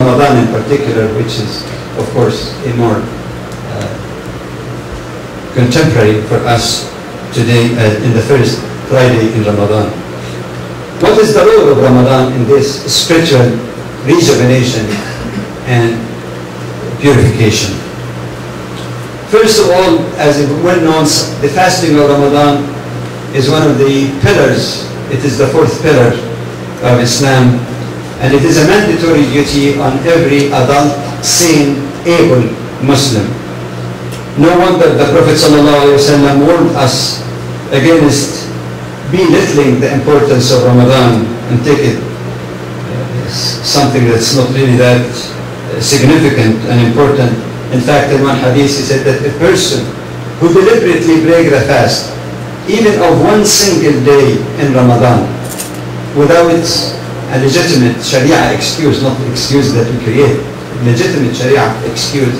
Ramadan in particular, which is, of course, a more uh, contemporary for us today uh, in the first Friday in Ramadan. What is the role of Ramadan in this spiritual rejuvenation and purification? First of all, as well known, the fasting of Ramadan is one of the pillars. It is the fourth pillar of Islam, and it is a mandatory duty on every adult, sane, able Muslim. No wonder the Prophet ﷺ warned us against belittling the importance of Ramadan and take it something that's not really that uh, significant and important. In fact, in one hadith he said that a person who deliberately break the fast, even of one single day in Ramadan, without a legitimate Sharia excuse, not excuse that we create, legitimate Sharia excuse,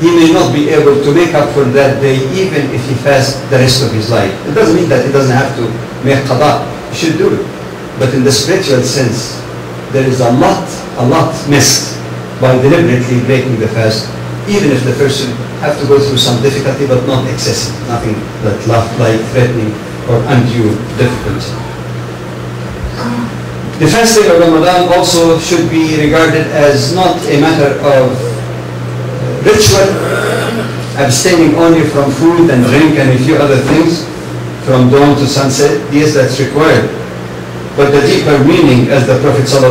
he may not be able to make up for that day even if he fasts the rest of his life. It doesn't mean that he doesn't have to make qada. He should do it. But in the spiritual sense, there is a lot, a lot missed by deliberately breaking the fast, even if the person have to go through some difficulty, but not excessive, nothing that like threatening or undue difficulty. Um, The fasting of Ramadan also should be regarded as not a matter of ritual, abstaining only from food and drink and a few other things from dawn to sunset. Yes, that's required. But the deeper meaning, as the Prophet ﷺ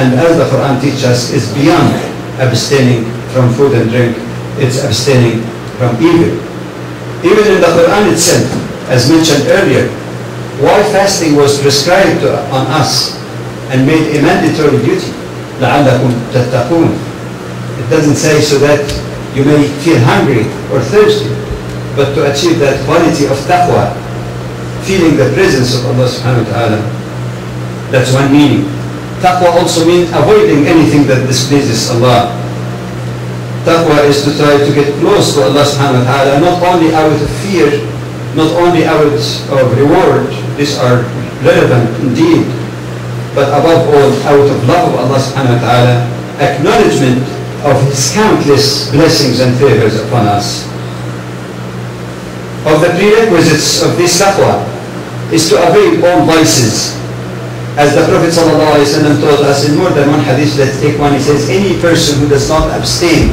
and as the Quran teaches us, is beyond abstaining from food and drink. It's abstaining from evil. Even in the Quran itself, as mentioned earlier, why fasting was prescribed to, on us and made a mandatory duty. لَعَلَّكُمْ تَتَّقُونَ It doesn't say so that you may feel hungry or thirsty, but to achieve that quality of taqwa, feeling the presence of Allah subhanahu wa ta'ala. That's one meaning. Taqwa also means avoiding anything that displeases Allah. Taqwa is to try to get close to Allah subhanahu wa ta'ala, not only out of fear, not only out of reward, these are relevant indeed, but above all, out of love of Allah subhanahu wa ta'ala, acknowledgement of His countless blessings and favors upon us. Of the prerequisites of this taqwa is to avoid all vices. As the Prophet ﷺ told us in more than one hadith, let's take one, he says, any person who does not abstain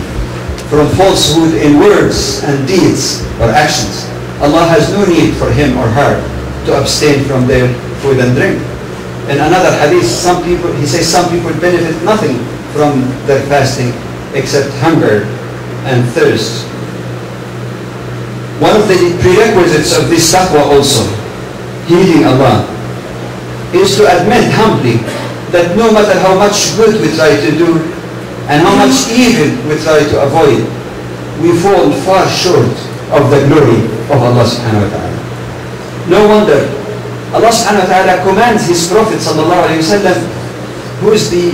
from falsehood in words and deeds or actions, Allah has no need for him or her to abstain from their food and drink. In another hadith, some people, he says some people benefit nothing from their fasting except hunger and thirst. One of the prerequisites of this taqwa also, heeding Allah, is to admit humbly that no matter how much good we try to do and how much evil we try to avoid, we fall far short of the glory of Allah subhanahu wa ta'ala. No wonder Allah subhanahu wa ta'ala commands His Prophet sallallahu who is the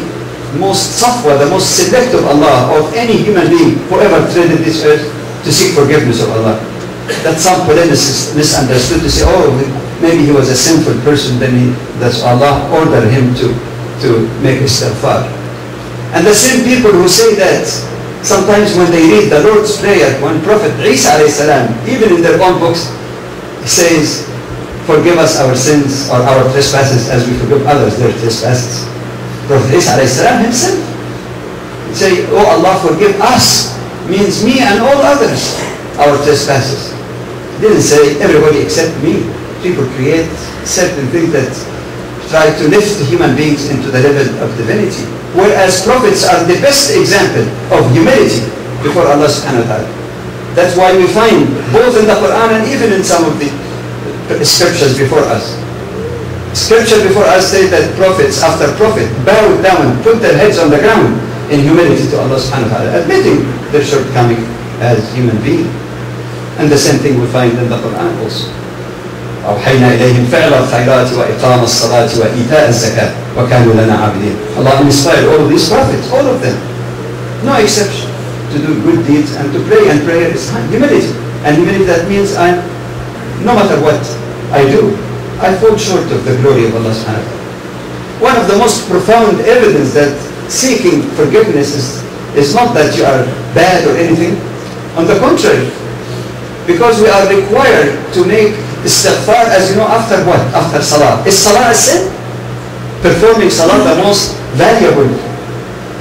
most safwa, the most select of Allah, of any human being who ever treaded this earth, to seek forgiveness of Allah. That some polemicists misunderstood to say, oh, maybe he was a sinful person, then he, that's Allah ordered him to, to make istighfar. And the same people who say that, sometimes when they read the Lord's Prayer, when Prophet Isa salam, even in their own books, says, forgive us our sins or our trespasses as we forgive others their trespasses. Prophet Isa salam himself say, oh Allah, forgive us, means me and all others, our trespasses. Didn't say everybody except me. People create certain things that try to lift human beings into the level of divinity. Whereas prophets are the best example of humility before Allah subhanahu wa ta'ala. That's why we find both in the Quran and even in some of the uh, scriptures before us. Scripture before us say that prophets after prophet bowed down, put their heads on the ground in humility to Allah subhanahu wa ta'ala, admitting their shortcoming as human beings. And the same thing we find in the Quran also. أوحينا إليهم فعل الخيرات وإقام الصلاة وإيتاء الزكاة وكانوا لنا عابدين. Allah inspired all of these prophets, all of them. No exception. To do good deeds and to pray and prayer is humility. And humility that means I, no matter what I do, I fall short of the glory of Allah subhanahu wa ta'ala. One of the most profound evidence that seeking forgiveness is, is not that you are bad or anything. On the contrary, because we are required to make istighfar, as you know, after what? After salah. Is salah a sin? Performing salah the most valuable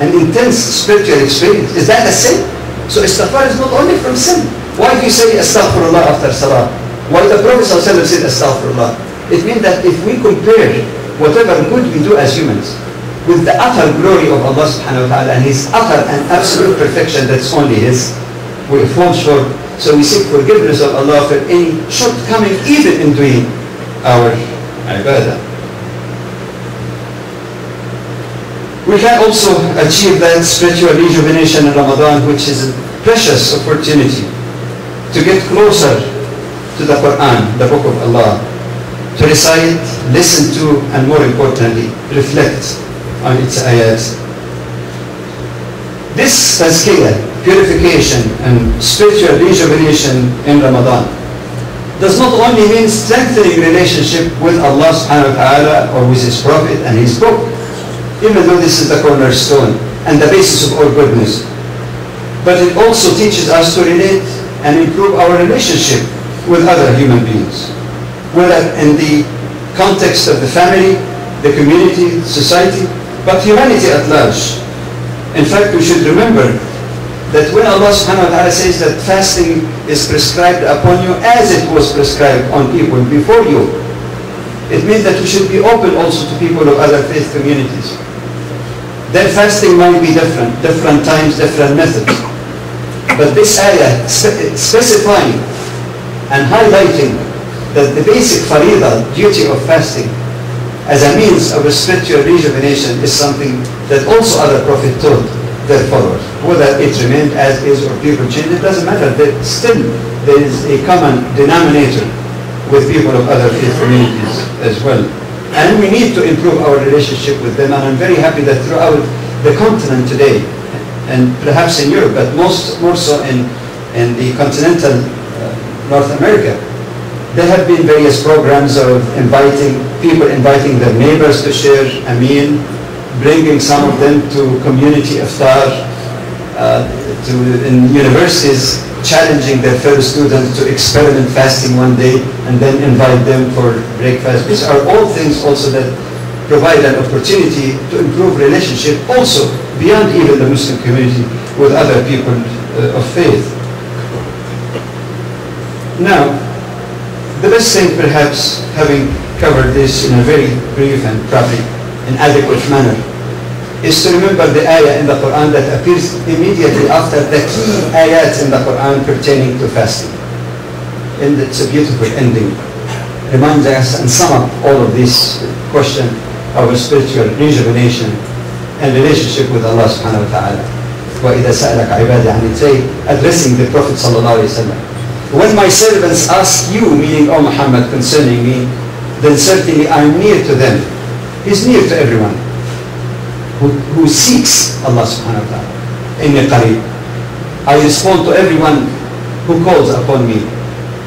and intense spiritual experience. Is that a sin? So istighfar is not only from sin. Why do you say astaghfirullah after salah? Why the Prophet ﷺ said astaghfirullah? It means that if we compare whatever good we do as humans with the utter glory of Allah subhanahu wa ta'ala and His utter and absolute perfection that's only His, we fall short. So we seek forgiveness of Allah for any shortcoming even in doing our ibadah. We can also achieve that spiritual rejuvenation in Ramadan, which is a precious opportunity to get closer to the Quran, the Book of Allah, to recite, listen to, and more importantly, reflect on its ayats. This tazkiyah, purification and spiritual rejuvenation in Ramadan does not only mean strengthening relationship with Allah subhanahu wa ta'ala or with His Prophet and His book, even though this is the cornerstone and the basis of all goodness, but it also teaches us to relate and improve our relationship with other human beings, whether in the context of the family, the community, society, but humanity at large. In fact, we should remember that when Allah subhanahu wa ta'ala says that fasting is prescribed upon you as it was prescribed on people before you, it means that we should be open also to people of other faith communities. Their fasting might be different, different times, different methods. But this ayah specifying and highlighting that the basic farida, duty of fasting, as a means of a spiritual rejuvenation is something that also other prophets taught their followers. Whether it remained as is or people changed, it doesn't matter. That still there is a common denominator with people of other faith communities as well. And we need to improve our relationship with them. And I'm very happy that throughout the continent today, and perhaps in Europe, but most more so in, in the continental uh, North America, there have been various programs of inviting people, inviting their neighbors to share a meal, bringing some of them to community iftar, uh, to in universities, challenging their fellow students to experiment fasting one day and then invite them for breakfast. These are all things also that provide an opportunity to improve relationship also beyond even the Muslim community with other people uh, of faith. Now, the best thing perhaps, having covered this in a very brief and probably an adequate manner, is to remember the ayah in the Quran that appears immediately after the key ayats in the Quran pertaining to fasting. And it's a beautiful ending. Reminds us and sum up all of this question of a spiritual rejuvenation and relationship with Allah subhanahu wa ta'ala. وَإِذَا سَأَلَكَ عِبَادِي عَنِي Say, addressing the Prophet sallallahu alayhi wa sallam. When my servants ask you, meaning, O Muhammad, concerning me, then certainly I am near to them. He's near to everyone who, who seeks Allah subhanahu wa ta'ala. Inni qareeb. I respond to everyone who calls upon me.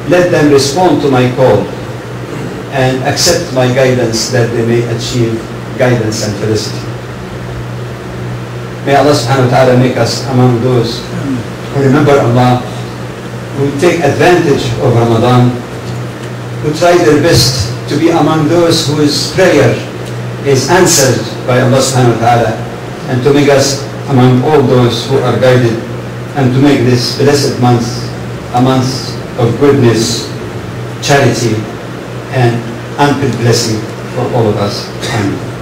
Let them respond to my call and accept my guidance that they may achieve guidance and felicity. May Allah subhanahu wa ta'ala make us among those who remember Allah who take advantage of Ramadan, who try their best to be among those whose prayer is answered by Allah subhanahu wa ta'ala, and to make us among all those who are guided, and to make this blessed month a month of goodness, charity, and ample blessing for all of us. Amen.